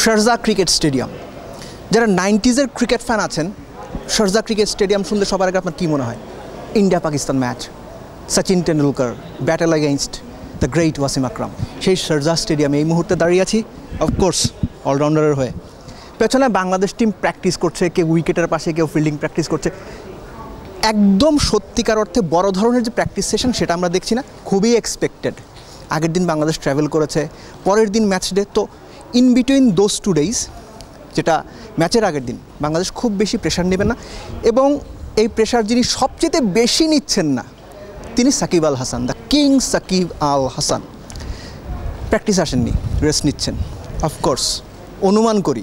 Sharjah cricket stadium যারা নাইনটিজের cricket fan আছেন শারজা ক্রিকেট স্টেডিয়াম শুনলে সবার আগে আপনার কী মনে হয়? India Pakistan match Sachin Tendulkar battle against the great Wasim Akram সেই শারজা স্টেডিয়ামে এই মুহূর্তে দাঁড়িয়ে আছি। অফকোর্স অলরাউন্ডারের হয়ে। পেছনে বাংলাদেশ টিম প্র্যাকটিস করছে, কেউ উইকেটের পাশে, কেউ ফিল্ডিং প্র্যাকটিস করছে। একদম সত্যিকার অর্থে বড় ধরনের যে প্র্যাকটিস সেশন সেটা আমরা দেখছি না। খুবই এক্সপেক্টেড আগের দিন বাংলাদেশ ট্রাভেল করেছে, পরের দিন ম্যাচ ডে তো in between those two days যেটা ম্যাচের আগের দিন, বাংলাদেশ খুব বেশি প্রেশার নেবে না এবং এই প্রেশার যিনি সবচেয়ে বেশি নিচ্ছেন না, তিনি Shakib Al Hasan the king Shakib Al Hasan. Practice আসেননি রেস্ট নিচ্ছেন। অফকোর্স অনুমান করি,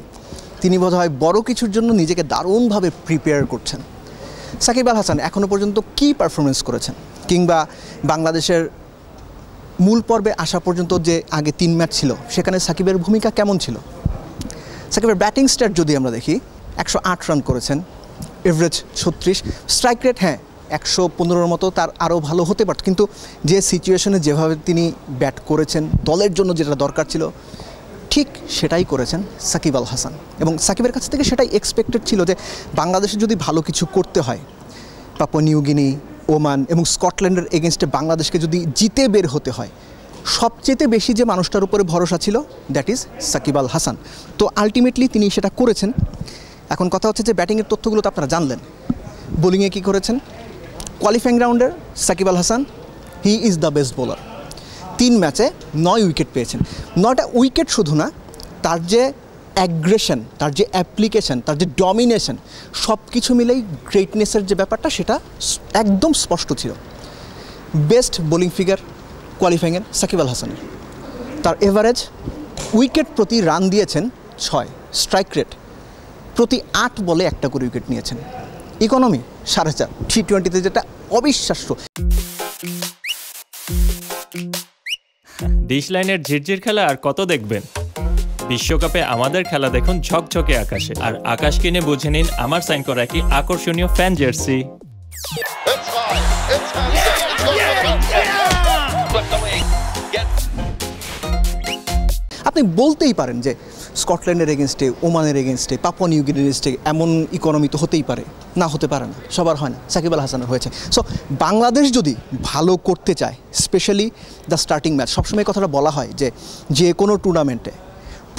তিনি বোধহয় বড় কিছুর জন্য নিজেকে দারুণভাবে প্রিপেয়ার করছেন। সাকিব আল হাসান এখনও পর্যন্ত কী পারফরমেন্স করেছেন? কিংবা বাংলাদেশের মূল পর্বে আসা পর্যন্ত যে আগে তিন ম্যাচ ছিল, সেখানে সাকিবের ভূমিকা কেমন ছিল? সাকিবের ব্যাটিং স্ট্যাট যদি আমরা দেখি, একশো আট রান করেছেন, এভারেজ ছত্রিশ, স্ট্রাইক রেট হ্যাঁ একশো পনেরোর মতো, তার আরও ভালো হতে পারত কিন্তু যে সিচুয়েশনে যেভাবে তিনি ব্যাট করেছেন, দলের জন্য যেটা দরকার ছিল, ঠিক সেটাই করেছেন সাকিব আল হাসান। এবং সাকিবের কাছ থেকে সেটাই এক্সপেক্টেড ছিল যে বাংলাদেশে যদি ভালো কিছু করতে হয় পাপুয়া নিউগিনি ওমান এবং স্কটল্যান্ডের এগেনস্টে বাংলাদেশকে যদি জিতে বের হতে হয় সবচেয়ে বেশি যে মানুষটার উপরে ভরসা ছিল দ্যাট ইজ সাকিব আল হাসান। তো আলটিমেটলি তিনি সেটা করেছেন। এখন কথা হচ্ছে যে ব্যাটিংয়ের তথ্যগুলো তো আপনারা জানলেন। বোলিংয়ে কী করেছেন? কোয়ালিফাইং রাউন্ডের Shakib Al Hasan he is the best bowler তিন ম্যাচে নয় উইকেট পেয়েছেন। নয়টা উইকেট শুধু না, তার যে অ্যাগ্রেশন, তার যে অ্যাপ্লিকেশন, তার যে ডমিনেশন সব কিছু মিলেই গ্রেটনেসের যে ব্যাপারটা, সেটা একদম স্পষ্ট ছিল। বেস্ট বোলিং ফিগার কোয়ালিফাইংয়ের সাকিব আল হাসানের। তার এভারেজ উইকেট প্রতি রান দিয়েছেন ছয় স্ট্রাইক রেট প্রতি আট বলে একটা করে উইকেট নিয়েছেন। ইকোনমি সাড়ে চার টি টোয়েন্টিতে যেটা অবিশ্বাস্য। ডিশ লাইনের ঝিরঝির খেলা আর কত দেখবেন? বিশ্বকাপে আমাদের খেলা দেখুন ঝকঝকে আকাশে। আর আকাশ কিনে বুঝে নিন আমার সাইন করা একটি আকর্ষণীয় ফ্যান জার্সি আপনি বলতেই পারেন যে স্কটল্যান্ডের এগেনস্টে ওমানের এগেনস্টে পাপুয়া নিউগিনির এগেনস্টে এমন ইকোনমি তো হতেই পারে। না হতে পারে না, সবার হয় না। সাকিব আল হাসানের হয়েছে। সো বাংলাদেশ যদি ভালো করতে চায় স্পেশালি দ্য স্টার্টিং ম্যাচ সবসময় কথাটা বলা হয় যে যে কোনো টুর্নামেন্টে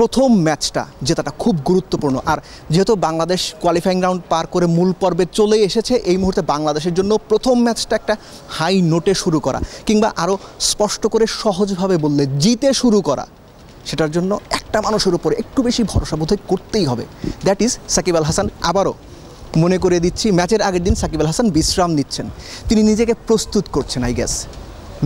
প্রথম ম্যাচটা জেতাটা খুব গুরুত্বপূর্ণ। আর যেহেতু বাংলাদেশ কোয়ালিফাইং রাউন্ড পার করে মূল পর্বে চলে এসেছে, এই মুহূর্তে বাংলাদেশের জন্য প্রথম ম্যাচটা একটা হাই নোটে শুরু করা কিংবা আরও স্পষ্ট করে সহজভাবে বললে জিতে শুরু করা, সেটার জন্য একটা মানুষের উপরে একটু বেশি ভরসা বোধহয় করতেই হবে। দ্যাট ইজ সাকিব আল হাসান আবারও মনে করে দিচ্ছি, ম্যাচের আগের দিন সাকিব আল হাসান বিশ্রাম নিচ্ছেন। তিনি নিজেকে প্রস্তুত করছেন আই গ্যাস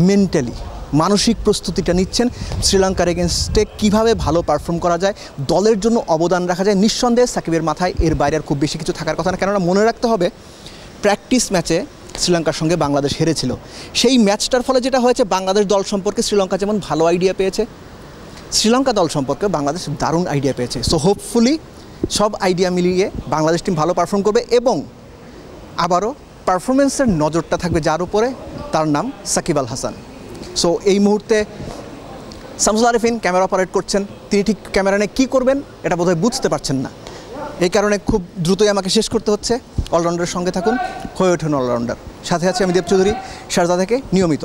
মেন্টালি মানসিক প্রস্তুতিটা নিচ্ছেন। শ্রীলঙ্কার এগেনস্টে কীভাবে ভালো পারফর্ম করা যায়, দলের জন্য অবদান রাখা যায়, নিঃসন্দেহে সাকিবের মাথায় এর বাইরে খুব বেশি কিছু থাকার কথা না। কেননা মনে রাখতে হবে প্র্যাকটিস ম্যাচে শ্রীলঙ্কার সঙ্গে বাংলাদেশ হেরেছিল। সেই ম্যাচটার ফলে যেটা হয়েছে, বাংলাদেশ দল সম্পর্কে শ্রীলঙ্কা যেমন ভালো আইডিয়া পেয়েছে, শ্রীলঙ্কা দল সম্পর্কে বাংলাদেশ দারুণ আইডিয়া পেয়েছে। সো হোপফুলি সব আইডিয়া মিলিয়ে বাংলাদেশ টিম ভালো পারফর্ম করবে এবং আবারও পারফরমেন্সের নজরটা থাকবে যার উপরে, তার নাম সাকিব আল হাসান। সো এই মুহূর্তে শামসুল আরিফিন ক্যামেরা অপারেট করছেন। তিনি ঠিক ক্যামেরা নিয়ে কী করবেন, এটা বোধহয় বুঝতে পারছেন না। এই কারণে খুব দ্রুতই আমাকে শেষ করতে হচ্ছে। অলরাউন্ডারের সঙ্গে থাকুন। হয়ে ওঠেন অলরাউন্ডার সাথে আছে আমি দেব চৌধুরী শারদা থেকে নিয়মিত।